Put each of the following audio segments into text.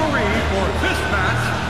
referee for this match,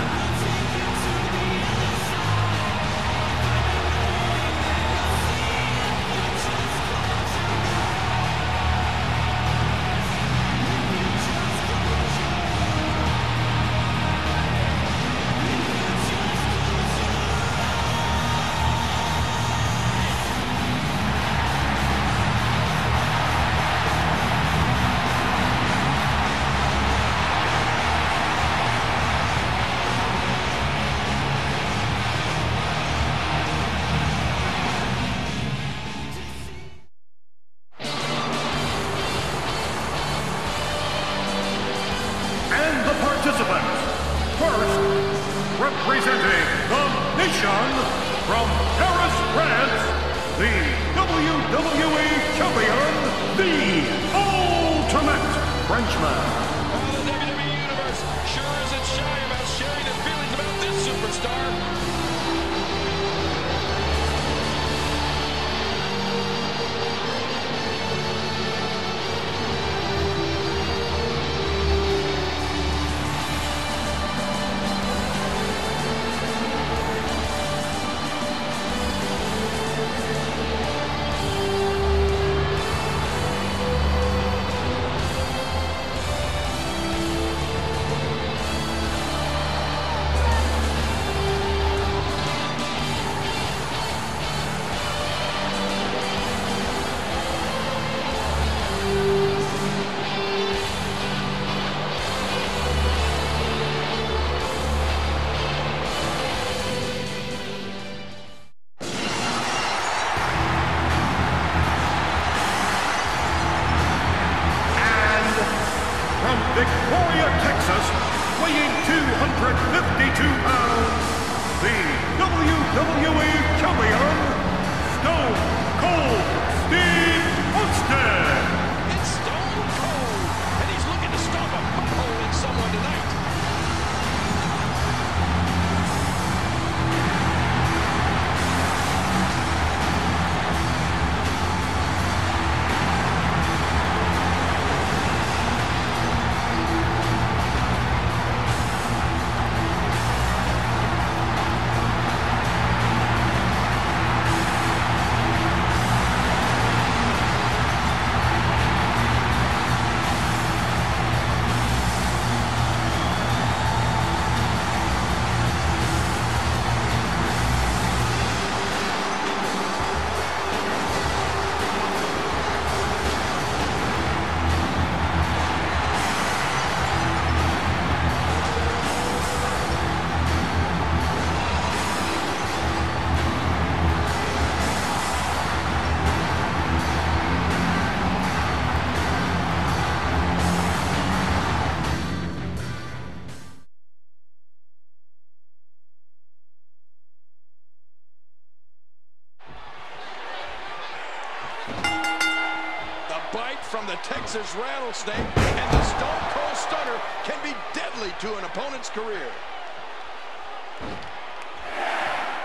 bite from the Texas Rattlesnake, and the Stone Cold Stunner can be deadly to an opponent's career.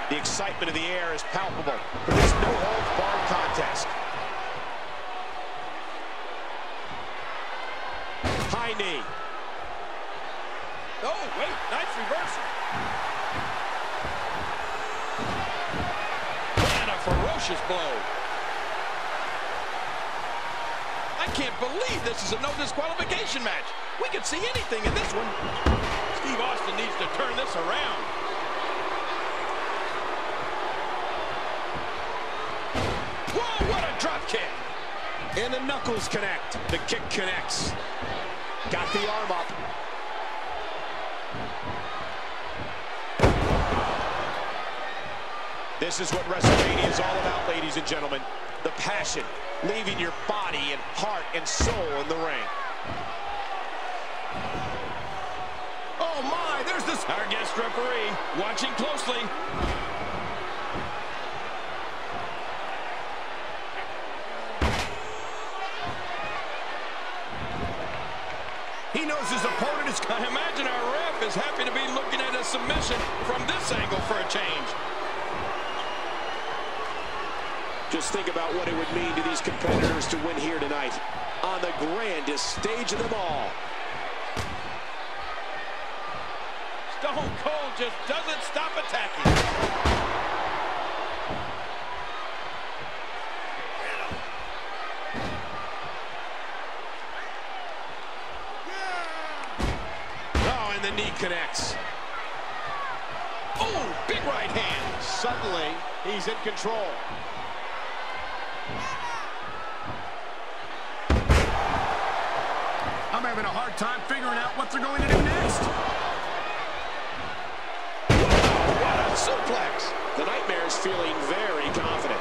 The excitement of the air is palpable for this no-holds-barred contest. High knee. Oh, wait, nice reversal. And a ferocious blow. I can't believe this is a no disqualification match. We could see anything in this one. Steve Austin needs to turn this around. Whoa, what a drop kick. And the knuckles connect. The kick connects. Got the arm up. This is what WrestleMania is all about, ladies and gentlemen. The passion, leaving your body and heart and soul in the ring. Oh, my, there's this... Our guest referee watching closely. He knows his opponent is... I imagine our ref is happy to be looking at a submission from this angle for a change. Just think about what it would mean to these competitors to win here tonight on the grandest stage of them all. Stone Cold just doesn't stop attacking. Oh, and the knee connects. Oh, big right hand. Suddenly, he's in control. I'm having a hard time figuring out what they're going to do next. What a suplex. The Nightmare's feeling very confident.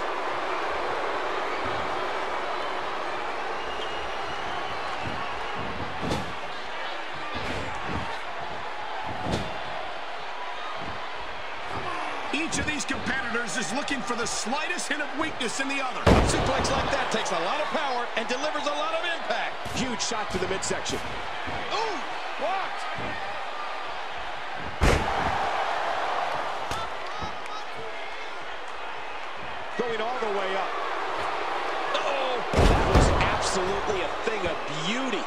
Each of these competitors is looking for the slightest hint of weakness in the other. A suplex like that takes a lot of power and delivers a lot of impact. Huge shot to the midsection. Ooh, blocked. Going all the way up. Uh-oh. That was absolutely a thing of beauty.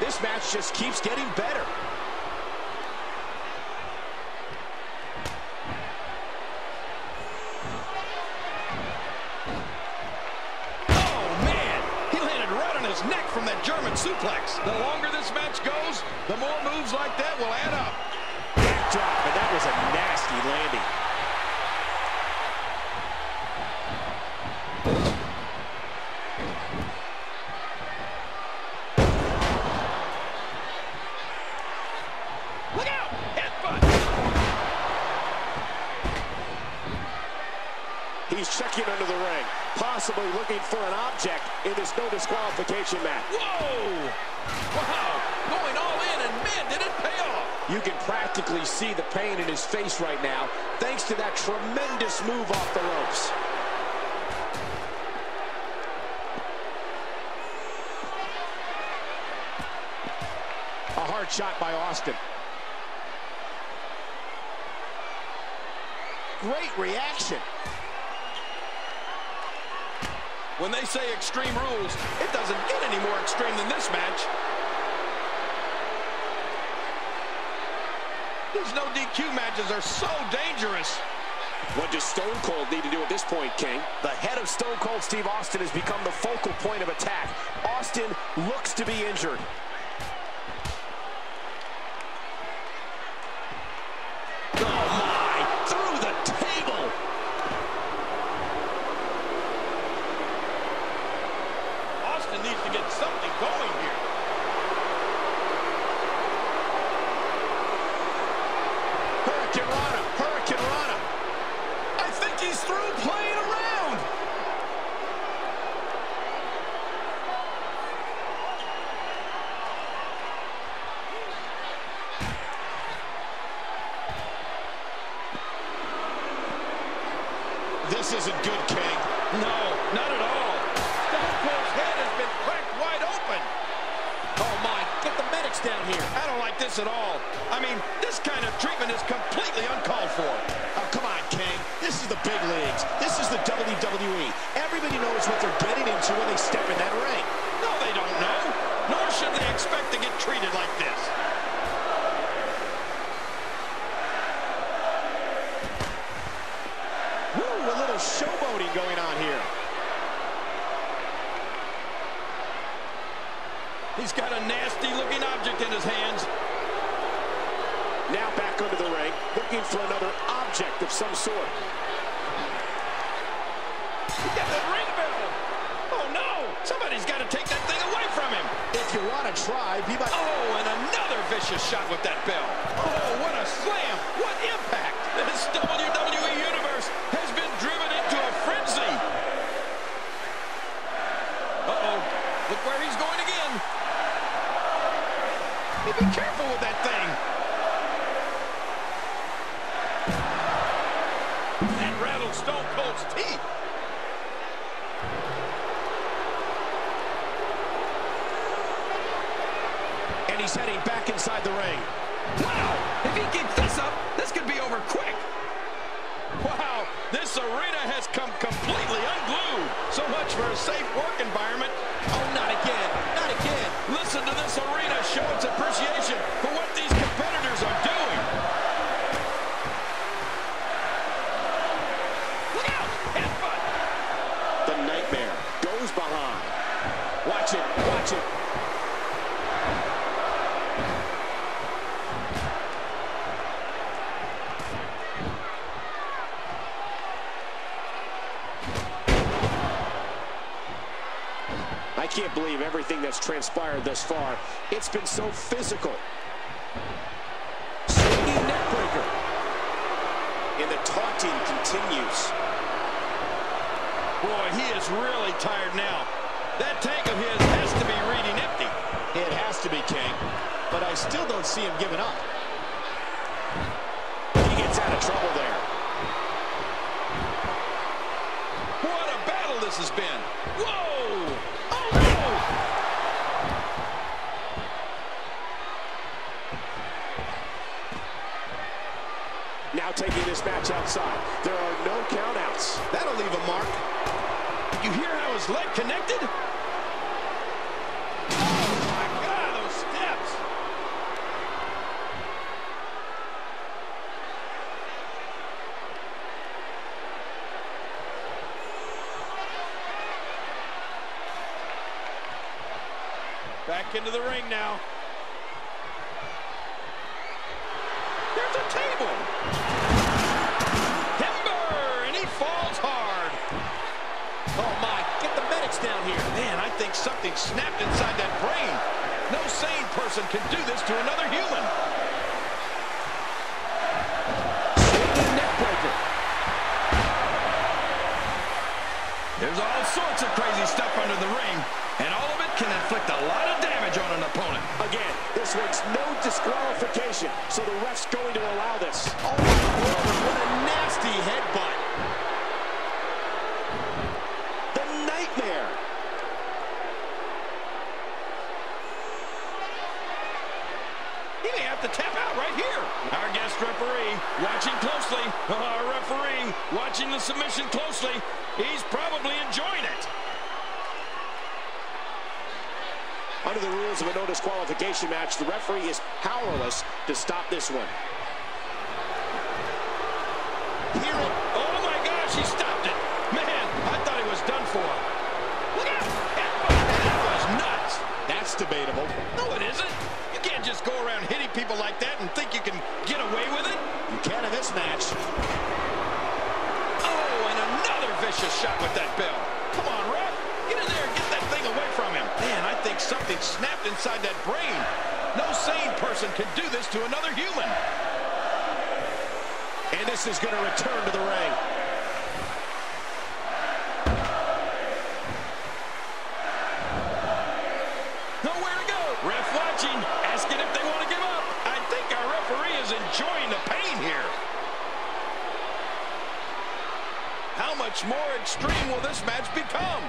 This match just keeps getting better. Suplex. The longer this match goes, the more moves like that will add up. Backdrop, and that was a nasty landing. Looking for an object in this no disqualification match. Whoa! Wow! Going all in, and man, did it pay off! You can practically see the pain in his face right now, thanks to that tremendous move off the ropes. A hard shot by Austin. Great reaction. When they say extreme rules, it doesn't get any more extreme than this match. These no DQ matches are so dangerous. What does Stone Cold need to do at this point, King? The head of Stone Cold Steve Austin has become the focal point of attack. Austin looks to be injured. Oh my! Through the table! Austin needs to get something going here. Hurricanrana! Hurricane Rana! I think he's through playing around. This isn't good, King. No, not at all. Stone Cold's head has been cracked wide open. Oh my, get the medics down here. I don't like this at all. I mean, this kind of treatment is completely uncalled for. Oh, come on, King. This is the big leagues. This is the WWE. Everybody knows what they're getting into when they step in that ring. No, they don't know. Nor should they expect to get treated like this. A little showboating going on here. He's got a nasty-looking object in his hands. Now back under the ring, looking for another object of some sort. He got ring bell. Oh, no. Somebody's got to take that thing away from him. If you want to try, be my... Oh, and another vicious shot with that bell. Oh, what a slam. What impact. This WWE Universe has been driven into a frenzy. Uh-oh. Look where he's going again. Hey, be careful with that thing. That rattled Stone Cold's teeth. And he's heading back inside the ring. Wow! If he keeps this up, this could be over quick. Wow, this arena has come completely unglued. So much for a safe work environment. Oh, not again, not again. Thus far. It's been so physical. Swinging neckbreaker. And the taunting continues. Boy, he is really tired now. That tank of his has to be reading empty. It has to be, King. But I still don't see him giving up. He gets out of trouble there. What a battle this has been. Whoa! Oh, no! Now taking this match outside. There are no countouts. That'll leave a mark. You hear how his leg connected? Oh, my God, those steps. Back into the ring now. There's a table. Timber, and he falls hard. Oh, my. Get the medics down here. Man, I think something snapped inside that brain. No sane person can do this to another human. There's all sorts of crazy stuff under the ring, and all of it can inflict a lot of damage on an opponent. Again, this makes no disqualification, so the ref's going to allow this. Oh, my what a nasty headbutt. The Nightmare. He may have to tap out right here. Our guest referee watching closely. Our referee watching the submission closely. He's probably enjoying it. Under the rules of a no disqualification match, the referee is powerless to stop this one. Hear it. Oh, my gosh, he stopped it. Man, I thought he was done for. Look out. That was nuts. That's debatable. No, it isn't. Can't just go around hitting people like that and think you can get away with it. You can in this match. Oh, and another vicious shot with that bell. Come on, ref. Get in there and get that thing away from him. Man, I think something snapped inside that brain. No sane person can do this to another human. And this is going to return to the ring. Ref watching, asking if they want to give up. I think our referee is enjoying the pain here. How much more extreme will this match become?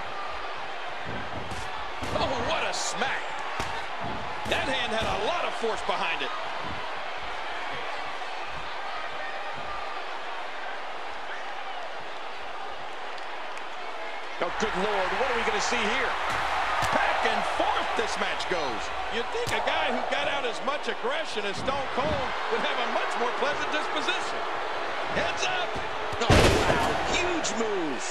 Oh, what a smack. That hand had a lot of force behind it. Oh, good Lord, what are we going to see here? Back and forth this match goes. You'd think a guy who got out as much aggression as Stone Cold would have a much more pleasant disposition. Heads up. Oh, wow, huge move.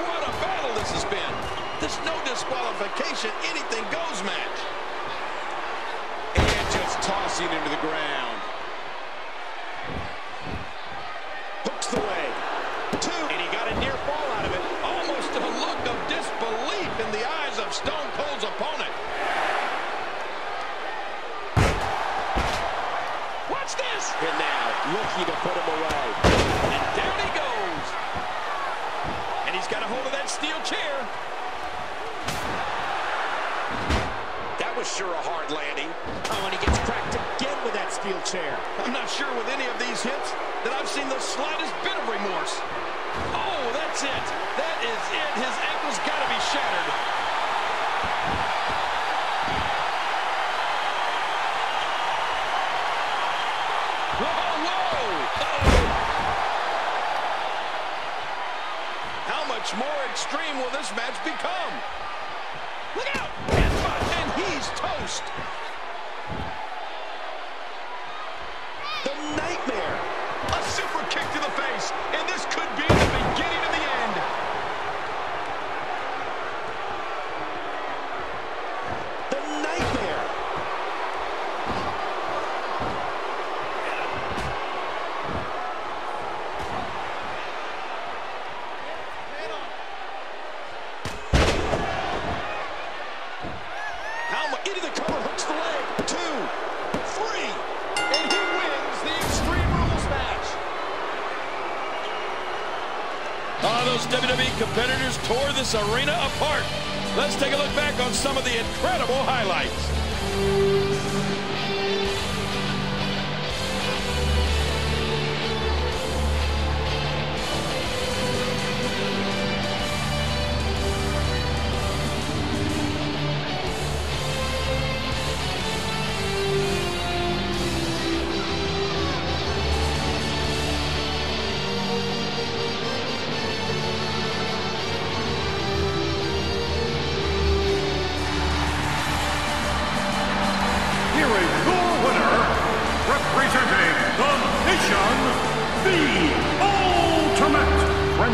What a battle this has been. This no disqualification, anything goes match. And just tossing into the ground. Hooks the leg. Two. And he got a near fall out of it. Almost a look of disbelief in the eyes of Stone Cold's opponent. Watch this. And now, looking to put him away. And down he goes. And he's got a hold of that steel chair. That was sure a hard landing. Oh, and he gets cracked again with that steel chair. I'm not sure with any of these hits that I've seen the slightest bit of remorse. Oh, that's it. That is it. His ankle's got to be shattered. Whoa, whoa. Uh-oh. much more extreme will this match become? Look out! And he's toast. This arena apart. Let's take a look back on some of the incredible highlights.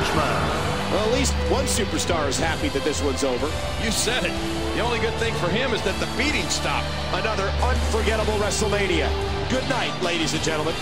Frenchman. Well, at least one superstar is happy that this one's over. You said it. The only good thing for him is that the beating stopped. Another unforgettable WrestleMania. Good night, ladies and gentlemen.